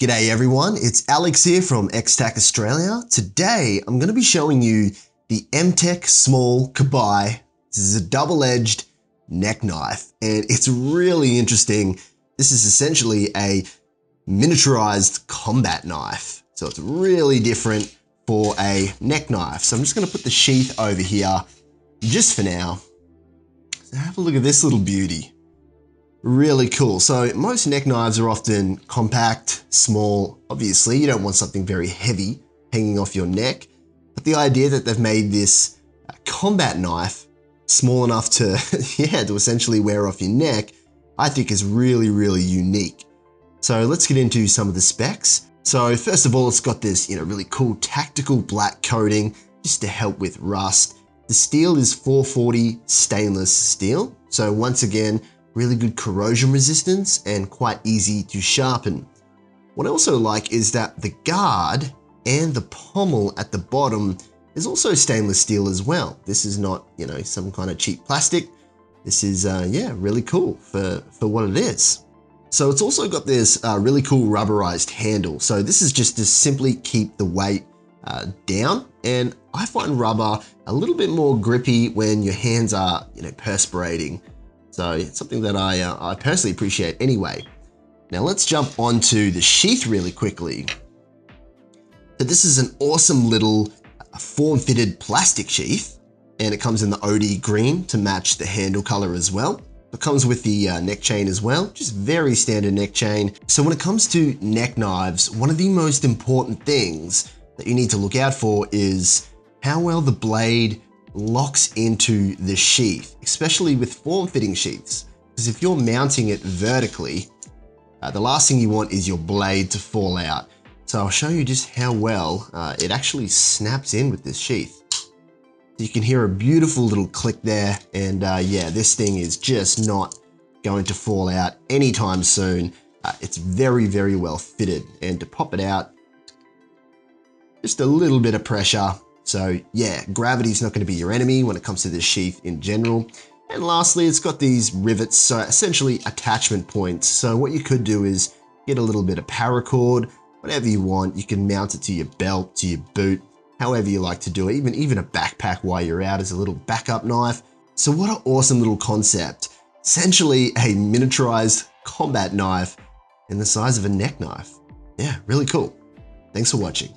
G'day everyone, it's Alex here from Extac Australia. Today I'm going to be showing you the MTech Small Kabai. This is a double-edged neck knife and it's really interesting. This is essentially a miniaturized combat knife. So it's really different for a neck knife. So I'm just going to put the sheath over here just for now. So have a look at this little beauty. Really cool. So most neck knives are often compact, small. Obviously, you don't want something very heavy hanging off your neck. But the idea that they've made this uh, combat knife small enough to, yeah, to essentially wear off your neck, I think is really, really unique. So let's get into some of the specs. So first of all, it's got this, you know, really cool tactical black coating just to help with rust. The steel is 440 stainless steel. So once again, really good corrosion resistance and quite easy to sharpen. What I also like is that the guard and the pommel at the bottom is also stainless steel as well. This is not, you know, some kind of cheap plastic. This is, uh, yeah, really cool for, for what it is. So it's also got this uh, really cool rubberized handle. So this is just to simply keep the weight uh, down. And I find rubber a little bit more grippy when your hands are, you know, perspirating. So it's something that I, uh, I personally appreciate anyway. Now let's jump onto the sheath really quickly. So this is an awesome little form-fitted plastic sheath and it comes in the OD green to match the handle color as well. It comes with the uh, neck chain as well, just very standard neck chain. So when it comes to neck knives, one of the most important things that you need to look out for is how well the blade locks into the sheath, especially with form-fitting sheaths. Because if you're mounting it vertically, uh, the last thing you want is your blade to fall out. So I'll show you just how well uh, it actually snaps in with this sheath. You can hear a beautiful little click there. And uh, yeah, this thing is just not going to fall out anytime soon. Uh, it's very, very well fitted. And to pop it out, just a little bit of pressure so yeah, gravity is not going to be your enemy when it comes to this sheath in general. And lastly, it's got these rivets, so essentially attachment points. So what you could do is get a little bit of paracord, whatever you want. You can mount it to your belt, to your boot, however you like to do it. Even, even a backpack while you're out as a little backup knife. So what an awesome little concept. Essentially a miniaturized combat knife in the size of a neck knife. Yeah, really cool. Thanks for watching.